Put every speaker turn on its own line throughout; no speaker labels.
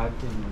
typed in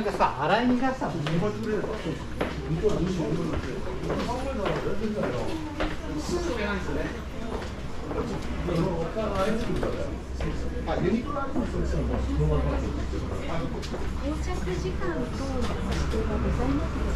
それがさ洗いにがさ
到着時間と指定がございますか